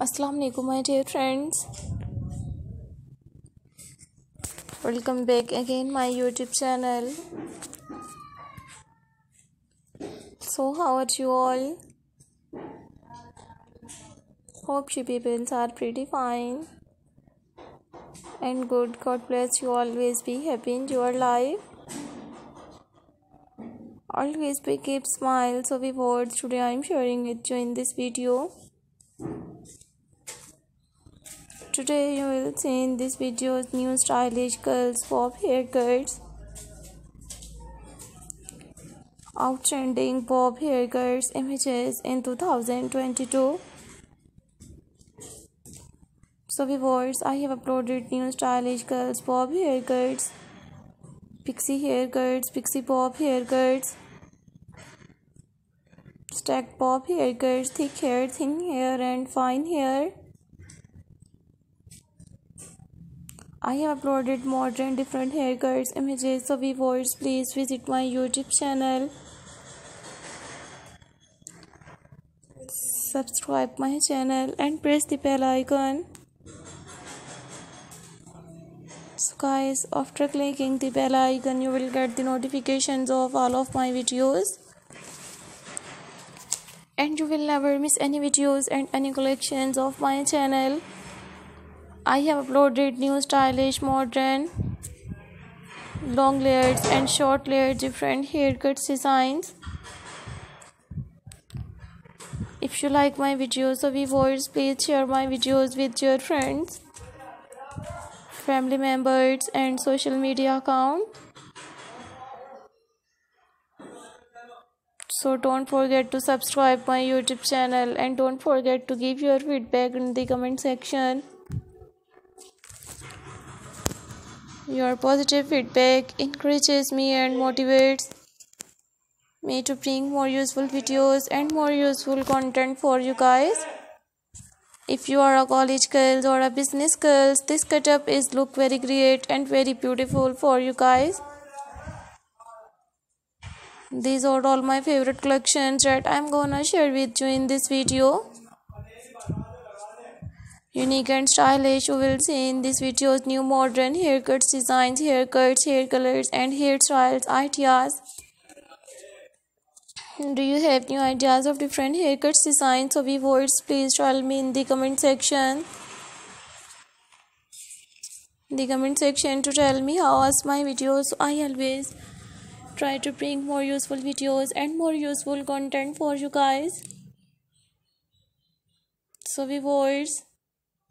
Assalamu alaikum my dear friends. Welcome back again my youtube channel. So how are you all? Hope you people are pretty fine. And good. God bless you. Always be happy in your life. Always be keep smile. So we words today i'm sharing with you in this video Today you will see in this video new stylish girls bob haircuts. Outstanding bob haircuts images in 2022. So viewers, I have uploaded new stylish girls bob haircuts, pixie haircuts, pixie bob haircuts, stacked bob haircuts, thick hair, thin hair and fine hair. I have uploaded modern different haircuts images so viewers please visit my YouTube channel. Subscribe my channel and press the bell icon. So guys after clicking the bell icon you will get the notifications of all of my videos. And you will never miss any videos and any collections of my channel I have uploaded new stylish modern long layers and short layers different haircuts designs. If you like my videos so viewers please share my videos with your friends family members and social media account. So don't forget to subscribe my youtube channel and don't forget to give your feedback in the comment section Your positive feedback encourages me and motivates me to bring more useful videos and more useful content for you guys. If you are a college girls or a business girls, this cutup is look very great and very beautiful for you guys. These are all my favorite collections that I'm gonna share with you in this video unique and stylish. You will see in this videos new modern haircuts designs haircuts hair colors and hairstyles ideas. Do you have new ideas of different haircuts designs or viewers please tell me in the comment section. The comment section to tell me how was my videos. I always try to bring more useful videos and more useful content for you guys. So viewers